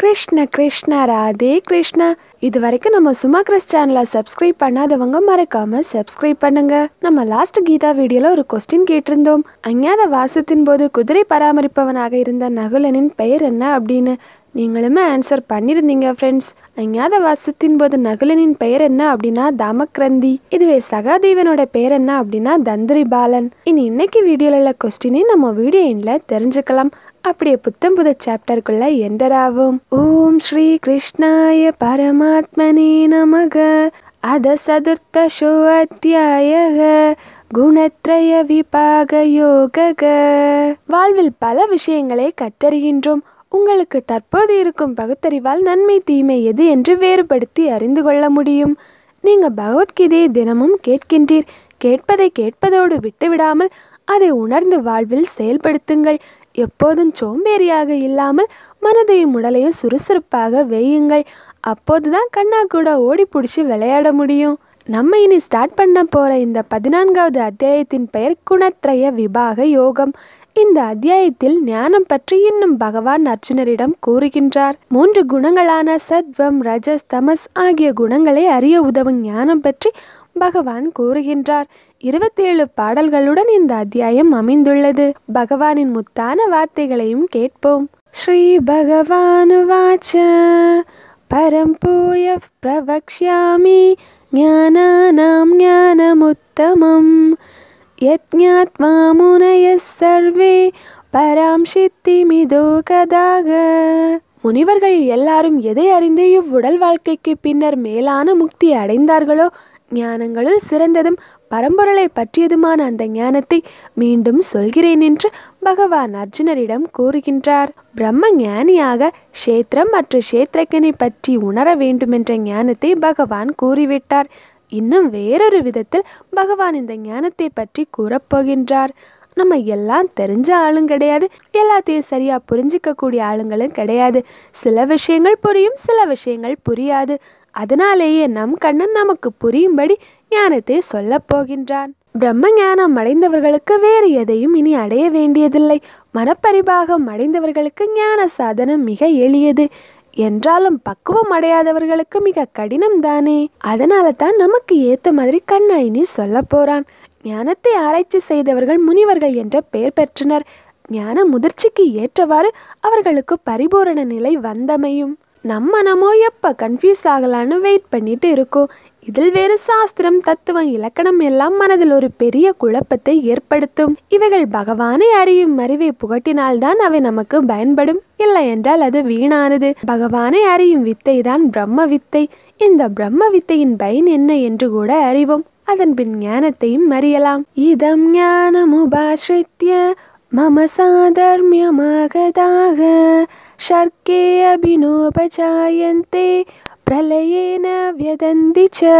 கிருஷ்ண கிருஷ்ண ராதே கிருஷ்ண. இது வரைக்கும் நம்ம சும்மா கிறிஸ் சேனலை சப்ஸ்கிரைப் பண்ணாதவங்க மறக்காம சப்ஸ்கிரைப் பண்ணுங்க. நம்ம லாஸ்ட் கீதா வீடியோல ஒரு கொஸ்டின் கேட்டிருந்தோம். அஞ்ஞாத வாசத்தின் போது குதிரை பராமரிப்பவனாக இருந்த நகுலனின் பெயர் என்ன அப்படின்னு? நீங்களுமே ஆன்சர் பண்ணியிருந்தீங்க ஃப்ரெண்ட்ஸ் அஞ்ஞாத வாசத்தின் போது நகுலனின் பெயர் என்ன அப்படின்னா தாமக்ரந்தி. இதுவே சகாதேவனோட பெயர் என்ன அப்படின்னா தந்திரி பாலன் இனி இன்னைக்கு வீடியோல உள்ள கொஸ்டினை நம்ம வீடியோ எண்ணில் தெரிஞ்சுக்கலாம். அப்படியே புத்தம் புத சாப்டருக்குள்ள என்டர் ஆகும் ஓம் ஸ்ரீ கிருஷ்ணாய பரமாத்மனே நமக. அத சதுர்த்த ஷோ அத்தியாயக குணத்ரய விபாக யோகக. வாழ்வில் பல விஷயங்களை கற்றறிகின்றோம். உங்களுக்கு தற்போது இருக்கும் பகுத்தறிவால் நன்மை தீமை எது என்று வேறுபடுத்தி அறிந்து கொள்ள முடியும். நீங்கள் பகவத்கீதையை தினமும் கேட்கின்றீர். கேட்பதை கேட்பதோடு விட்டுவிடாமல் அதை உணர்ந்து வாழ்வில் செயல்படுத்துங்கள். எப்போதும் சோம்பேறியாக இல்லாமல் மனதையும் உடலையும் சுறுசுறுப்பாக வெய்யுங்கள் அப்போதுதான் கண்ணா கூட ஓடி பிடிச்சி விளையாட முடியும். நம்ம இனி ஸ்டார்ட் பண்ண போற இந்த பதினான்காவது அத்தியாயத்தின் பெயர் குணத்ரய விபாக யோகம். இந்த அத்தியாயத்தில் ஞானம் பற்றி இன்னும் பகவான் அர்ஜுனரிடம் கூறுகின்றார். மூன்று குணங்களான சத்வம் ரஜஸ் தமஸ் ஆகிய குணங்களை அறிய உதவும் ஞானம் பற்றி பகவான் கூறுகின்றார். இருபத்தேழு பாடல்களுடன் இந்த அத்தியாயம் அமைந்துள்ளது. பகவானின் முத்தான வார்த்தைகளையும் கேட்போம். ஸ்ரீ பகவான் வாச்ச பரம் பூய பிரவக்ஷ்யாமி ஞானானாம் ஞானமுத்தமம். யத்ஞாத்மா முனயः சர்வே பராம் சித்திமிதோ கதாக. முனிவர்கள் எல்லாரும் எதை அறிந்து இவ்வுடல் வாழ்க்கைக்கு பின்னர் மேலான முக்தி அடைந்தார்களோ ஞானங்களுள் சிறந்ததும் பரம்பொருளை பற்றியதுமான அந்த ஞானத்தை மீண்டும் சொல்கிறேன் என்று பகவான் அர்ஜுனரிடம் கூறுகின்றார். பிரம்ம ஞானியாக க்ஷேத்திரம் மற்றும் க்ஷேத்திரக்கனை பற்றி உணர வேண்டுமென்ற ஞானத்தை பகவான் கூறிவிட்டார். இன்னும் வேறொரு விதத்தில் பகவான் இந்த ஞானத்தை பற்றி கூறப்போகின்றார். நம்ம எல்லாம் தெரிஞ்ச ஆளும் கிடையாது எல்லாத்தையும் சரியாக புரிஞ்சிக்க கூடிய ஆளுங்களும் கிடையாது. சில விஷயங்கள் புரியும் சில விஷயங்கள் புரியாது. அதனாலேயே நம் கண்ணன் நமக்கு புரியும்படி ஞானத்தை சொல்லப் போகின்றான். பிரம்ம ஞானம் அடைந்தவர்களுக்கு வேறு எதையும் இனி அடைய வேண்டியதில்லை. மனப்பரிபாகம் அடைந்தவர்களுக்கு ஞான சாதனம் மிக எளியது. என்றாலும் பக்குவம் அடையாதவர்களுக்கு மிக கடினம் தானே. அதனால தான் நமக்கு ஏத்த மாதிரி கண்ணா இனி சொல்ல போறான். ஞானத்தை ஆராய்ச்சி செய்தவர்கள் முனிவர்கள் என்ற பெயர் பெற்றனர். ஞான முதிர்ச்சிக்கு ஏற்றவாறு அவர்களுக்கு பரிபூரண நிலை வந்தமையும். நம்ம மனமோ எப்போ கன்ஃபியூஸ் ஆகலான்னு வெயிட் பண்ணிட்டு இருக்கோம். இதில் வேறு சாஸ்திரம் தத்துவம் இலக்கணம் எல்லாம் மனதில் ஒரு பெரிய குழப்பத்தை ஏற்படுத்தும். இவைகள் பகவானை அறியும் அறிவை புகட்டினால்தான் அவை நமக்கு பயன்படும். இல்லை என்றால் அது வீணானது. பகவானை அறியும் வித்தை தான் பிரம்ம வித்தை. இந்த பிரம்ம வித்தையின் பயன் என்ன என்று கூட அறிவோம். அதன் பின் ஞானத்தையும் அறியலாம். இதம் ஞானமுபாஷித்ய மம சாதர்மியமாகதாக. ஷர்க்கே அபினோபஜாயந்தே பிரளயேன வியதந்தி ச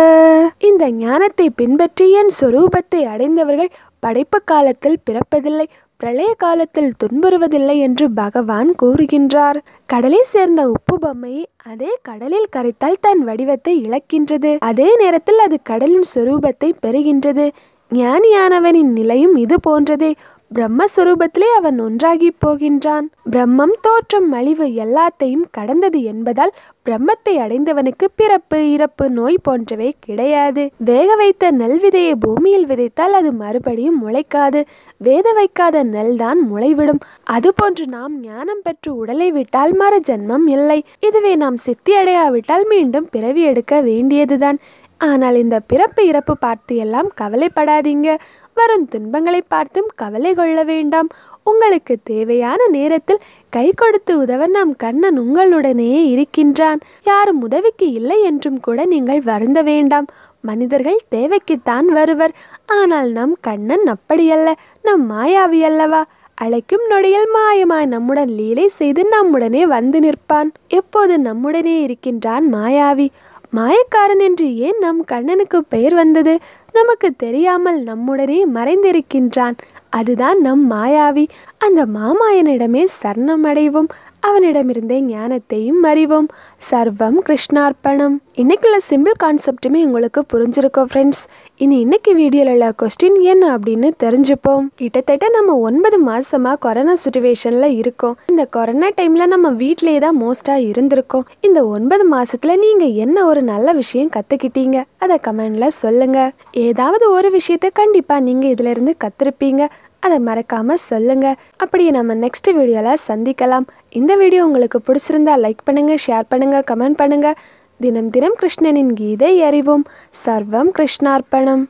இந்த ஞானத்தை பின்பற்றி என் சொரூபத்தை அடைந்தவர்கள் படைப்பு காலத்தில் பிறப்பதில்லை பிரளய காலத்தில் துன்புறுவதில்லை என்று பகவான் கூறுகின்றார். கடலை சேர்ந்த உப்பு பொம்மையை அதே கடலில் கரைத்தால் தன் வடிவத்தை இழக்கின்றது. அதே நேரத்தில் அது கடலின் சொரூபத்தை பெறுகின்றது. ஞானியானவனின் நிலையும் இது போன்றதே. பிரம்மஸ்வரூபத்திலே அவன் ஒன்றாகி போகின்றான். பிரம்மம் தோற்றம் அழிவு எல்லாத்தையும் கடந்தது என்பதால் பிரம்மத்தை அடைந்தவனுக்கு பிறப்பு இறப்பு நோய் போன்றவை கிடையாது. வேக வைத்த நெல் விதையை பூமியில் விதைத்தால் அது மறுபடியும் முளைக்காது. வேத வைக்காத நெல் தான் முளைவிடும். அதுபோன்று நாம் ஞானம் பெற்று உடலை விட்டால் மறு ஜென்மம் இல்லை. இதுவே நாம் சித்தி அடையாவிட்டால் மீண்டும் பிறவி எடுக்க வேண்டியதுதான். ஆனால் இந்த பிறப்பு இறப்பு பார்த்து எல்லாம் கவலைப்படாதீங்க. வரும் துன்பங்களை பார்த்தும் கவலை கொள்ள வேண்டாம். உங்களுக்கு தேவையான நேரத்தில் கை கொடுத்து உதவ நம் கண்ணன் உங்களுடனே இருக்கின்றான். யாரும் உதவிக்கு இல்லை என்றும் கூட நீங்கள் வருந்த வேண்டாம். மனிதர்கள் தேவைக்குத்தான் வருவர். ஆனால் நம் கண்ணன் அப்படியல்ல. நம் மாயாவி அல்லவா? அழைக்கும் நொடியில் மாயமாய் நம்முடன் லீலை செய்து நம்முடனே வந்து நிற்பான். எப்போது நம்முடனே இருக்கின்றான் மாயாவி? மாயக்காரன் என்று ஏன் நம் கண்ணனுக்கு பெயர் வந்தது? நமக்கு தெரியாமல் நம்முடனே மறைந்திருக்கின்றான். அதுதான் நம் மாயாவி. அந்த மாமாயனிடமே சரணமடைவோம் அவனிடமிருந்தே ஞானத்தையும் அறிவோம். சர்வம் கிருஷ்ணார்ப்பணம். இன்னைக்குள்ள சிம்பிள் கான்செப்ட்டுமே உங்களுக்கு புரிஞ்சிருக்கோம் ஃப்ரெண்ட்ஸ் இனி இன்னைக்கு வீடியோவில் உள்ள கொஸ்டின் என்ன அப்படின்னு தெரிஞ்சுப்போம். கிட்டத்தட்ட நம்ம ஒன்பது மாசமா கொரோனா சுச்சுவேஷன்ல இருக்கோம். இந்த கொரோனா டைம்ல நம்ம வீட்டிலேயே தான் மோஸ்டா இருந்திருக்கோம். இந்த ஒன்பது மாசத்துல நீங்க என்ன ஒரு நல்ல விஷயம் கத்துக்கிட்டீங்க? அதை கமெண்ட்ல சொல்லுங்க. ஏதாவது ஒரு விஷயத்த கண்டிப்பா நீங்க இதுல இருந்து கத்திருப்பீங்க. அதை மறக்காமல் சொல்லுங்கள் அப்படியே நம்ம நெக்ஸ்ட் வீடியோவில் சந்திக்கலாம். இந்த வீடியோ உங்களுக்கு பிடிச்சிருந்தா லைக் பண்ணுங்கள் ஷேர் பண்ணுங்கள் கமெண்ட் பண்ணுங்கள் தினம் தினம் கிருஷ்ணனின் கீதை அறிவோம். சர்வம் கிருஷ்ணார்ப்பணம்.